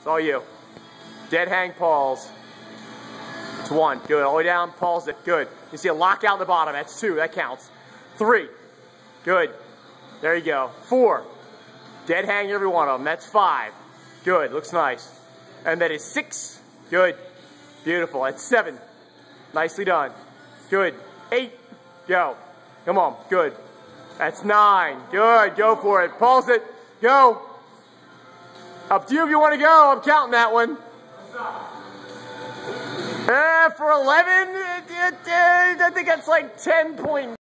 It's all you. Dead hang pause. It's one. Good. All the way down. Pause it. Good. You see a lockout in the bottom. That's two. That counts. Three. Good. There you go. Four. Dead hang every one of them. That's five. Good. Looks nice. And that is six. Good. Beautiful. That's seven. Nicely done. Good. Eight. Go. Come on. Good. That's nine. Good. Go for it. Pulse it. Go. Up to you if you want to go. I'm counting that one. Uh, for 11, I think that's like 10 point.